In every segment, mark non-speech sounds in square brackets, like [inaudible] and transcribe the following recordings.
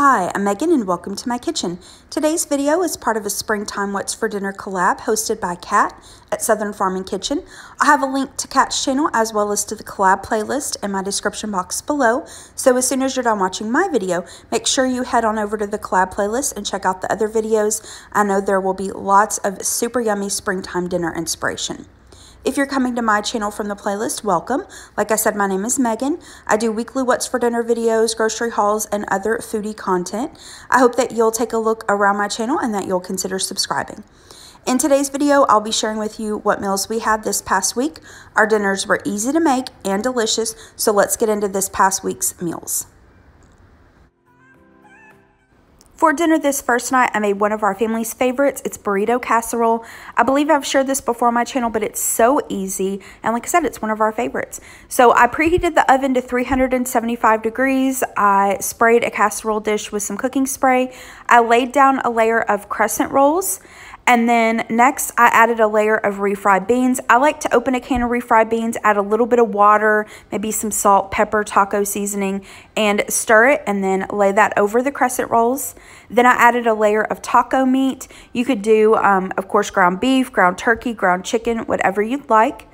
Hi, I'm Maegen and welcome to my kitchen. Today's video is part of a Springtime What's for Dinner collab hosted by Katt at Southern Farm and Kitchen. I have a link to Katt's channel as well as to the collab playlist in my description box below. So as soon as you're done watching my video, make sure you head on over to the collab playlist and check out the other videos. I know there will be lots of super yummy springtime dinner inspiration. If you're coming to my channel from the playlist, welcome. Like I said, my name is Maegen. I do weekly What's for Dinner videos, grocery hauls, and other foodie content. I hope that you'll take a look around my channel and that you'll consider subscribing. In today's video, I'll be sharing with you what meals we had this past week. Our dinners were easy to make and delicious, so let's get into this past week's meals. For dinner this first night, I made one of our family's favorites. It's burrito casserole. I believe I've shared this before on my channel, but it's so easy. And like I said, it's one of our favorites. So I preheated the oven to 375 degrees. I sprayed a casserole dish with some cooking spray. I laid down a layer of crescent rolls. And then next, I added a layer of refried beans. I like to open a can of refried beans, add a little bit of water, maybe some salt, pepper, taco seasoning, and stir it, and then lay that over the crescent rolls. Then I added a layer of taco meat. You could do, um, of course, ground beef, ground turkey, ground chicken, whatever you'd like.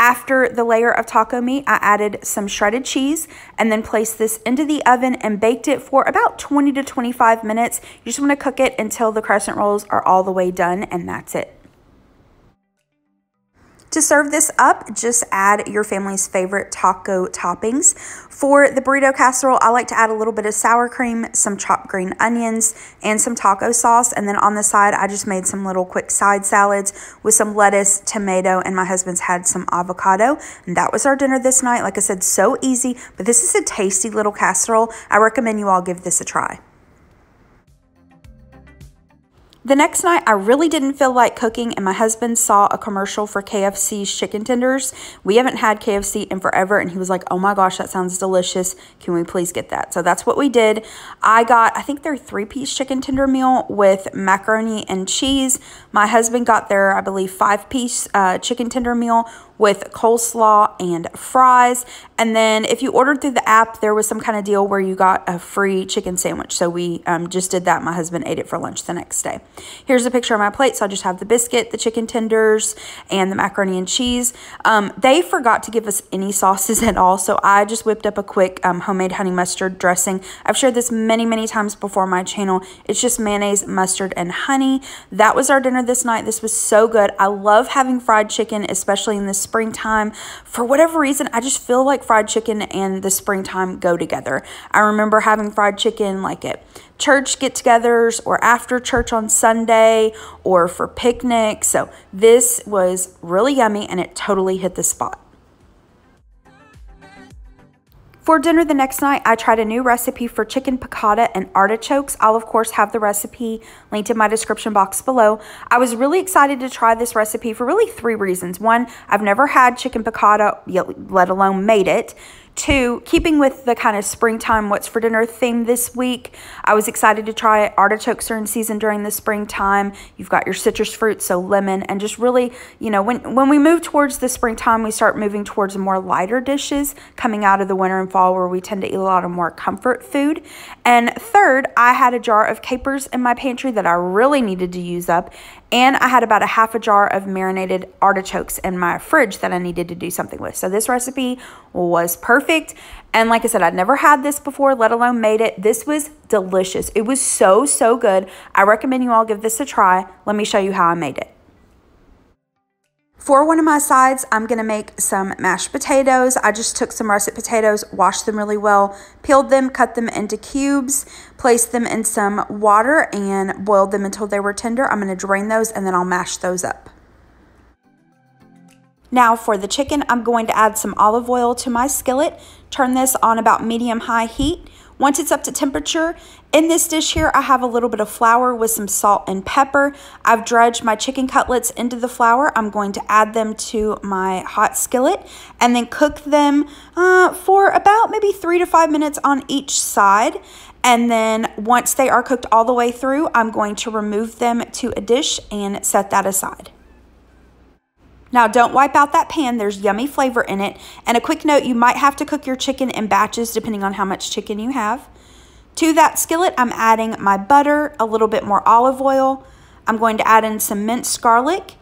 After the layer of taco meat, I added some shredded cheese and then placed this into the oven and baked it for about 20 to 25 minutes. You just want to cook it until the crescent rolls are all the way done and that's it. To serve this up, just add your family's favorite taco toppings. For the burrito casserole, I like to add a little bit of sour cream, some chopped green onions, and some taco sauce. And then on the side, I just made some little quick side salads with some lettuce, tomato, and my husband's had some avocado. And that was our dinner this night. Like I said, so easy, but this is a tasty little casserole. I recommend you all give this a try. The next night, I really didn't feel like cooking, and my husband saw a commercial for KFC's chicken tenders. We haven't had KFC in forever, and he was like, Oh my gosh, that sounds delicious. Can we please get that? So that's what we did. I got, I think, their three piece chicken tender meal with macaroni and cheese. My husband got their, I believe, five piece uh, chicken tender meal with coleslaw and fries. And then if you ordered through the app, there was some kind of deal where you got a free chicken sandwich. So we um, just did that. My husband ate it for lunch the next day. Here's a picture of my plate. So I just have the biscuit, the chicken tenders, and the macaroni and cheese. Um, they forgot to give us any sauces [laughs] at all. So I just whipped up a quick um, homemade honey mustard dressing. I've shared this many, many times before my channel. It's just mayonnaise, mustard, and honey. That was our dinner this night. This was so good. I love having fried chicken, especially in this springtime. For whatever reason, I just feel like fried chicken and the springtime go together. I remember having fried chicken like at church get togethers or after church on Sunday or for picnics. So this was really yummy and it totally hit the spot. For dinner the next night, I tried a new recipe for chicken piccata and artichokes. I'll, of course, have the recipe linked in my description box below. I was really excited to try this recipe for really three reasons. One, I've never had chicken piccata, let alone made it. Two, keeping with the kind of springtime what's for dinner theme this week, I was excited to try artichokes are in season during the springtime. You've got your citrus fruits, so lemon, and just really, you know, when, when we move towards the springtime, we start moving towards more lighter dishes coming out of the winter and fall where we tend to eat a lot of more comfort food. And third, I had a jar of capers in my pantry that I really needed to use up, and I had about a half a jar of marinated artichokes in my fridge that I needed to do something with. So this recipe was perfect. And like I said, I'd never had this before, let alone made it. This was delicious. It was so, so good. I recommend you all give this a try. Let me show you how I made it. For one of my sides, I'm going to make some mashed potatoes. I just took some russet potatoes, washed them really well, peeled them, cut them into cubes, placed them in some water, and boiled them until they were tender. I'm going to drain those, and then I'll mash those up. Now for the chicken, I'm going to add some olive oil to my skillet. Turn this on about medium-high heat. Once it's up to temperature, in this dish here, I have a little bit of flour with some salt and pepper. I've dredged my chicken cutlets into the flour. I'm going to add them to my hot skillet and then cook them uh, for about maybe three to five minutes on each side. And then once they are cooked all the way through, I'm going to remove them to a dish and set that aside. Now, don't wipe out that pan. There's yummy flavor in it. And a quick note, you might have to cook your chicken in batches depending on how much chicken you have. To that skillet, I'm adding my butter, a little bit more olive oil. I'm going to add in some minced garlic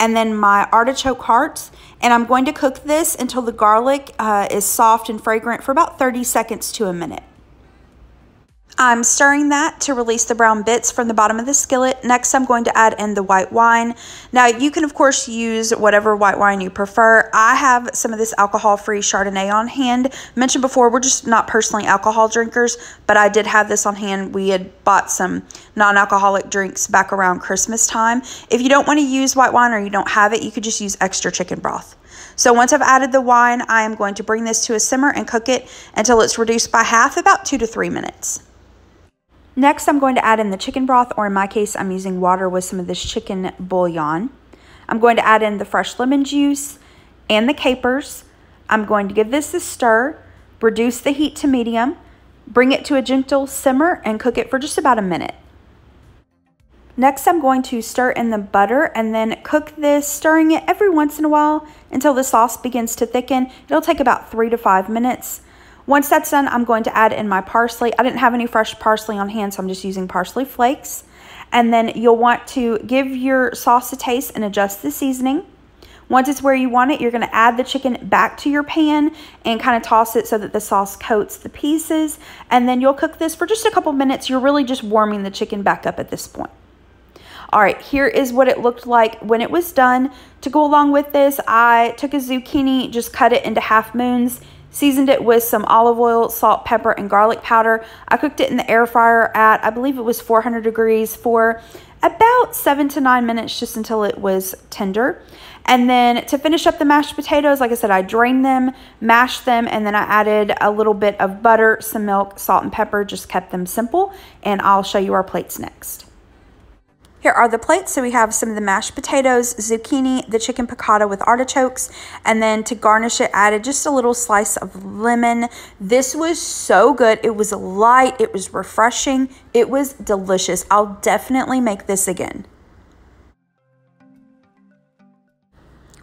and then my artichoke hearts. And I'm going to cook this until the garlic uh, is soft and fragrant for about 30 seconds to a minute. I'm stirring that to release the brown bits from the bottom of the skillet. Next, I'm going to add in the white wine. Now, you can, of course, use whatever white wine you prefer. I have some of this alcohol-free Chardonnay on hand. mentioned before, we're just not personally alcohol drinkers, but I did have this on hand. We had bought some non-alcoholic drinks back around Christmas time. If you don't want to use white wine or you don't have it, you could just use extra chicken broth. So once I've added the wine, I am going to bring this to a simmer and cook it until it's reduced by half, about two to three minutes. Next, I'm going to add in the chicken broth, or in my case, I'm using water with some of this chicken bouillon. I'm going to add in the fresh lemon juice and the capers. I'm going to give this a stir, reduce the heat to medium, bring it to a gentle simmer, and cook it for just about a minute. Next, I'm going to stir in the butter and then cook this, stirring it every once in a while until the sauce begins to thicken. It'll take about three to five minutes. Once that's done, I'm going to add in my parsley. I didn't have any fresh parsley on hand, so I'm just using parsley flakes. And then you'll want to give your sauce a taste and adjust the seasoning. Once it's where you want it, you're going to add the chicken back to your pan and kind of toss it so that the sauce coats the pieces. And then you'll cook this for just a couple minutes. You're really just warming the chicken back up at this point. All right, here is what it looked like when it was done. To go along with this, I took a zucchini, just cut it into half moons, Seasoned it with some olive oil, salt, pepper, and garlic powder. I cooked it in the air fryer at, I believe it was 400 degrees for about seven to nine minutes just until it was tender. And then to finish up the mashed potatoes, like I said, I drained them, mashed them, and then I added a little bit of butter, some milk, salt, and pepper, just kept them simple. And I'll show you our plates next. Here are the plates. So we have some of the mashed potatoes, zucchini, the chicken piccata with artichokes, and then to garnish it, added just a little slice of lemon. This was so good. It was light. It was refreshing. It was delicious. I'll definitely make this again.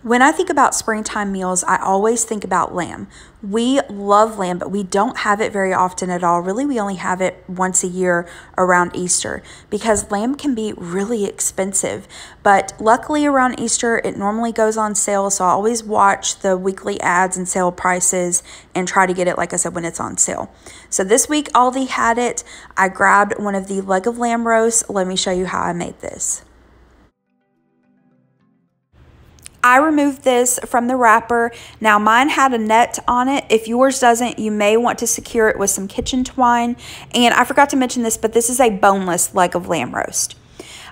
When I think about springtime meals, I always think about lamb. We love lamb, but we don't have it very often at all. Really, we only have it once a year around Easter because lamb can be really expensive. But luckily, around Easter, it normally goes on sale. So I always watch the weekly ads and sale prices and try to get it, like I said, when it's on sale. So this week, Aldi had it. I grabbed one of the leg of lamb roasts. Let me show you how I made this. I removed this from the wrapper. Now mine had a net on it. If yours doesn't, you may want to secure it with some kitchen twine. And I forgot to mention this, but this is a boneless leg of lamb roast.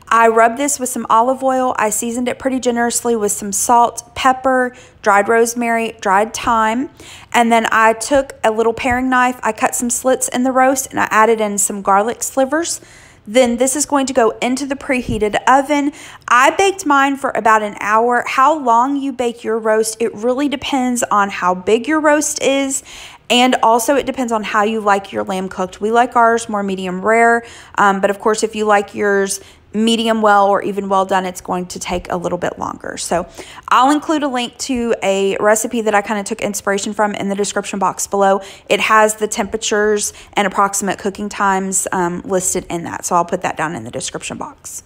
I rubbed this with some olive oil. I seasoned it pretty generously with some salt, pepper, dried rosemary, dried thyme. And then I took a little paring knife. I cut some slits in the roast and I added in some garlic slivers, then this is going to go into the preheated oven. I baked mine for about an hour. How long you bake your roast, it really depends on how big your roast is and also, it depends on how you like your lamb cooked. We like ours more medium rare, um, but of course, if you like yours medium well or even well done, it's going to take a little bit longer. So I'll include a link to a recipe that I kind of took inspiration from in the description box below. It has the temperatures and approximate cooking times um, listed in that. So I'll put that down in the description box.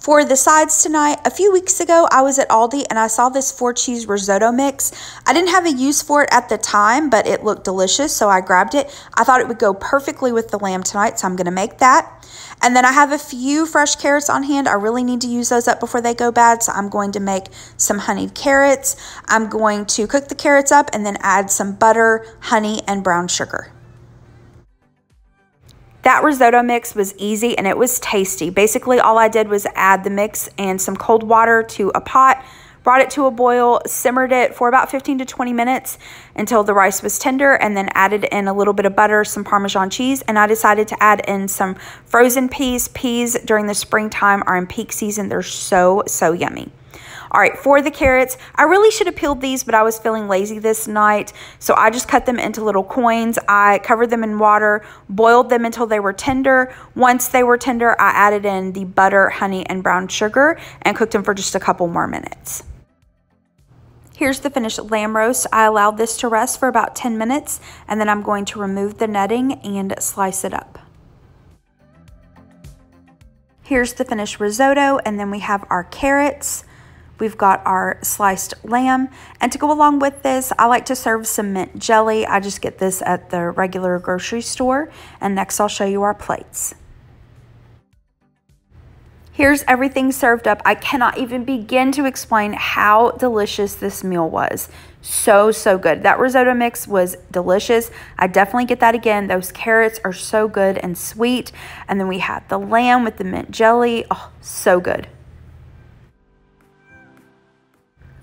For the sides tonight, a few weeks ago, I was at Aldi and I saw this four cheese risotto mix. I didn't have a use for it at the time, but it looked delicious, so I grabbed it. I thought it would go perfectly with the lamb tonight, so I'm going to make that. And then I have a few fresh carrots on hand. I really need to use those up before they go bad, so I'm going to make some honeyed carrots. I'm going to cook the carrots up and then add some butter, honey, and brown sugar. That risotto mix was easy and it was tasty. Basically, all I did was add the mix and some cold water to a pot, brought it to a boil, simmered it for about 15 to 20 minutes until the rice was tender, and then added in a little bit of butter, some Parmesan cheese, and I decided to add in some frozen peas. Peas during the springtime are in peak season. They're so, so yummy. All right, for the carrots, I really should have peeled these, but I was feeling lazy this night. So I just cut them into little coins. I covered them in water, boiled them until they were tender. Once they were tender, I added in the butter, honey, and brown sugar and cooked them for just a couple more minutes. Here's the finished lamb roast. I allowed this to rest for about 10 minutes and then I'm going to remove the netting and slice it up. Here's the finished risotto and then we have our carrots. We've got our sliced lamb. And to go along with this, I like to serve some mint jelly. I just get this at the regular grocery store. And next I'll show you our plates. Here's everything served up. I cannot even begin to explain how delicious this meal was. So, so good. That risotto mix was delicious. I definitely get that again. Those carrots are so good and sweet. And then we had the lamb with the mint jelly. Oh, so good.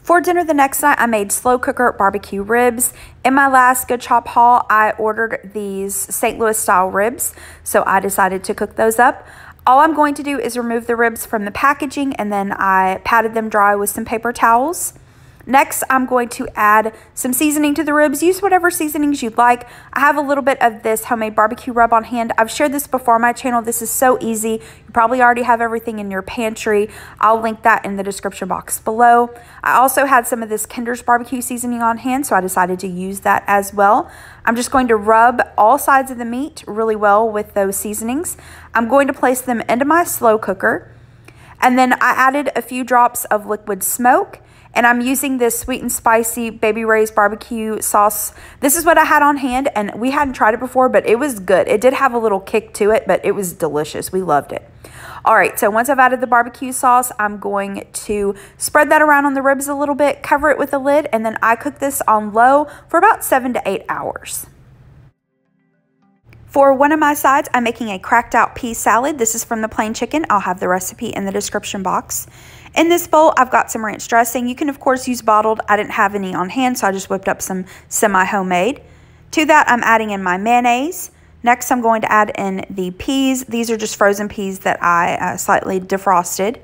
For dinner the next night, I made slow cooker barbecue ribs. In my last Good Chop haul, I ordered these St. Louis style ribs, so I decided to cook those up. All I'm going to do is remove the ribs from the packaging and then I patted them dry with some paper towels. Next, I'm going to add some seasoning to the ribs. Use whatever seasonings you'd like. I have a little bit of this homemade barbecue rub on hand. I've shared this before on my channel. This is so easy. You probably already have everything in your pantry. I'll link that in the description box below. I also had some of this Kinder's barbecue seasoning on hand, so I decided to use that as well. I'm just going to rub all sides of the meat really well with those seasonings. I'm going to place them into my slow cooker. And then I added a few drops of liquid smoke and I'm using this sweet and spicy Baby Ray's barbecue sauce. This is what I had on hand, and we hadn't tried it before, but it was good. It did have a little kick to it, but it was delicious. We loved it. All right, so once I've added the barbecue sauce, I'm going to spread that around on the ribs a little bit, cover it with a lid, and then I cook this on low for about seven to eight hours. For one of my sides, I'm making a cracked out pea salad. This is from the plain chicken. I'll have the recipe in the description box. In this bowl, I've got some ranch dressing. You can, of course, use bottled. I didn't have any on hand, so I just whipped up some semi-homemade. To that, I'm adding in my mayonnaise. Next, I'm going to add in the peas. These are just frozen peas that I uh, slightly defrosted.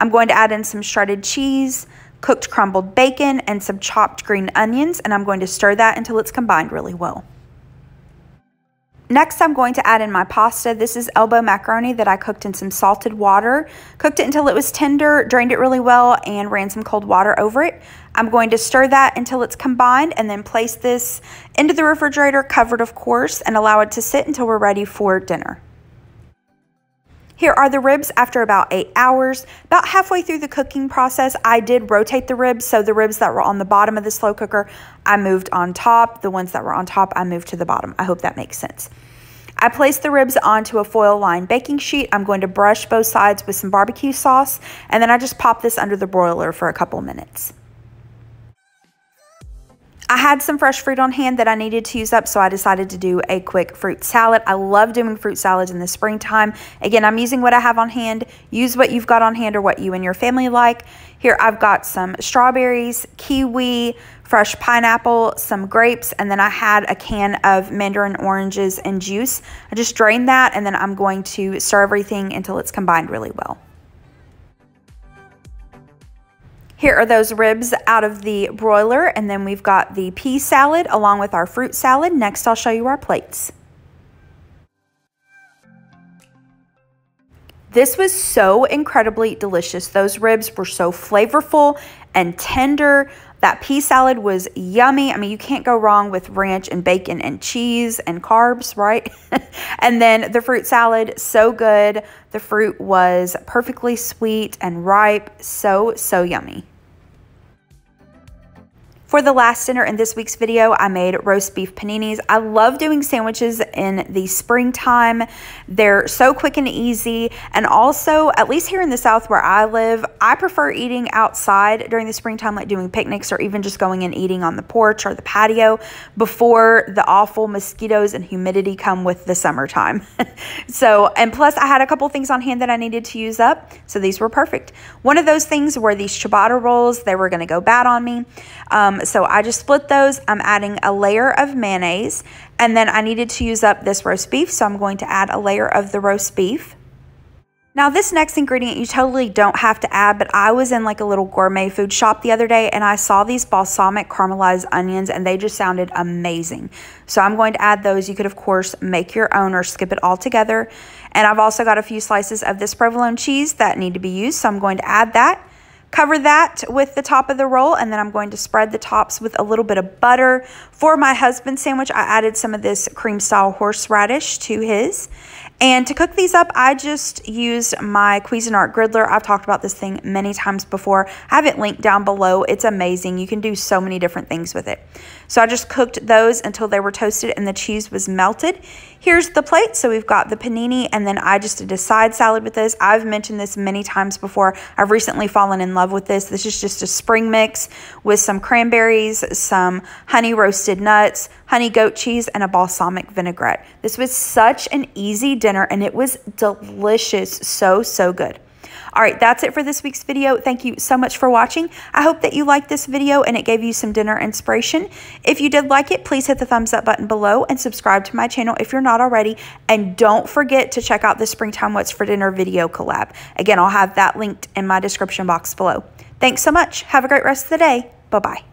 I'm going to add in some shredded cheese, cooked crumbled bacon, and some chopped green onions, and I'm going to stir that until it's combined really well. Next, I'm going to add in my pasta. This is elbow macaroni that I cooked in some salted water. Cooked it until it was tender, drained it really well, and ran some cold water over it. I'm going to stir that until it's combined and then place this into the refrigerator, covered of course, and allow it to sit until we're ready for dinner. Here are the ribs after about eight hours. About halfway through the cooking process, I did rotate the ribs. So the ribs that were on the bottom of the slow cooker, I moved on top. The ones that were on top, I moved to the bottom. I hope that makes sense. I placed the ribs onto a foil lined baking sheet. I'm going to brush both sides with some barbecue sauce and then I just pop this under the broiler for a couple minutes. I had some fresh fruit on hand that I needed to use up, so I decided to do a quick fruit salad. I love doing fruit salads in the springtime. Again, I'm using what I have on hand. Use what you've got on hand or what you and your family like. Here I've got some strawberries, kiwi, fresh pineapple, some grapes, and then I had a can of mandarin oranges and juice. I just drained that, and then I'm going to stir everything until it's combined really well. Here are those ribs out of the broiler, and then we've got the pea salad along with our fruit salad. Next, I'll show you our plates. This was so incredibly delicious. Those ribs were so flavorful and tender. That pea salad was yummy. I mean, you can't go wrong with ranch and bacon and cheese and carbs, right? [laughs] and then the fruit salad, so good. The fruit was perfectly sweet and ripe. So, so yummy. For the last dinner in this week's video, I made roast beef paninis. I love doing sandwiches in the springtime. They're so quick and easy. And also, at least here in the South where I live, I prefer eating outside during the springtime, like doing picnics or even just going and eating on the porch or the patio before the awful mosquitoes and humidity come with the summertime. [laughs] so, and plus I had a couple things on hand that I needed to use up. So these were perfect. One of those things were these ciabatta rolls. They were going to go bad on me. Um, So I just split those. I'm adding a layer of mayonnaise and then I needed to use up this roast beef. So I'm going to add a layer of the roast beef. Now this next ingredient you totally don't have to add, but I was in like a little gourmet food shop the other day and I saw these balsamic caramelized onions and they just sounded amazing. So I'm going to add those. You could of course make your own or skip it all together. And I've also got a few slices of this provolone cheese that need to be used. So I'm going to add that Cover that with the top of the roll and then I'm going to spread the tops with a little bit of butter. For my husband's sandwich, I added some of this cream style horseradish to his. And to cook these up, I just used my Cuisinart Griddler. I've talked about this thing many times before. I have it linked down below. It's amazing. You can do so many different things with it. So I just cooked those until they were toasted and the cheese was melted. Here's the plate. So we've got the panini and then I just did a side salad with this. I've mentioned this many times before. I've recently fallen in love with this. This is just a spring mix with some cranberries, some honey roasted nuts, honey goat cheese, and a balsamic vinaigrette. This was such an easy dinner and it was delicious. So, so good. All right, that's it for this week's video. Thank you so much for watching. I hope that you liked this video and it gave you some dinner inspiration. If you did like it, please hit the thumbs up button below and subscribe to my channel if you're not already. And don't forget to check out the Springtime What's for Dinner video collab. Again, I'll have that linked in my description box below. Thanks so much. Have a great rest of the day. Bye-bye.